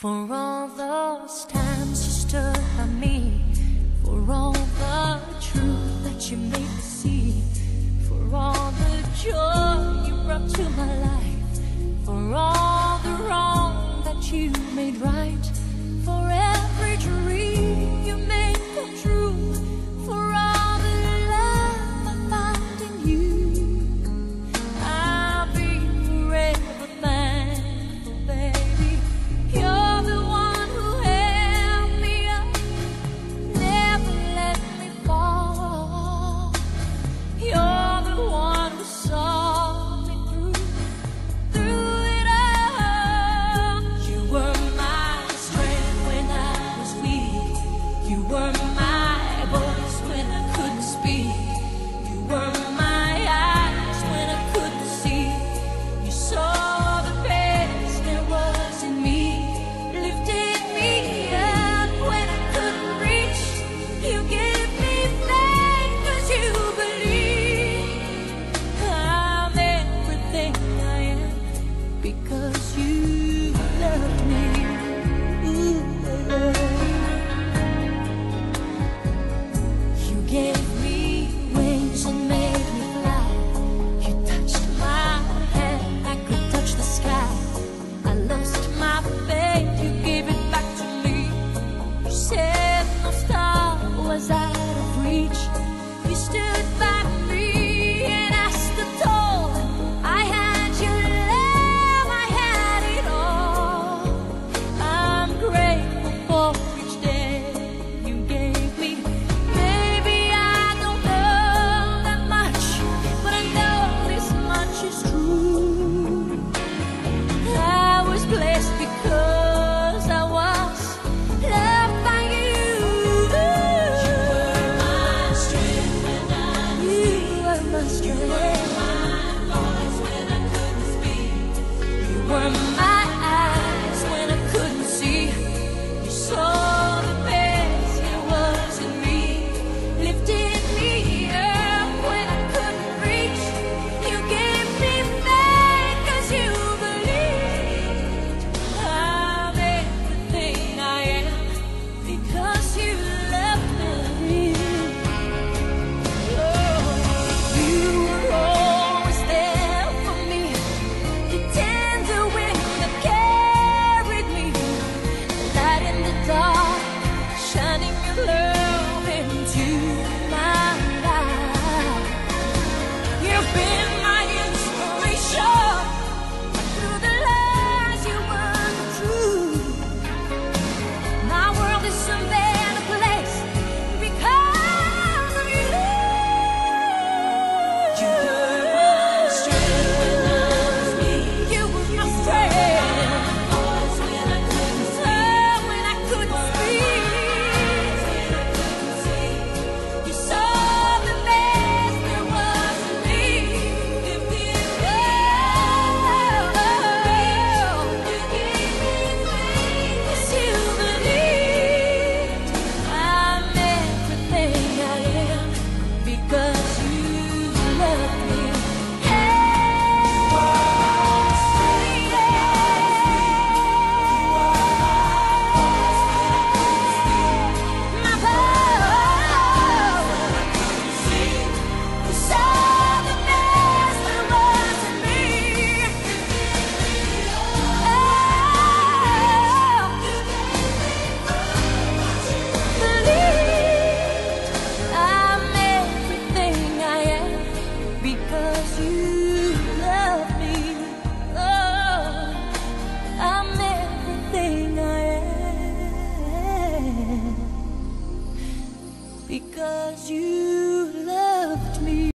For all those times